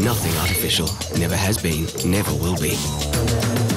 Nothing artificial. Never has been. Never will be.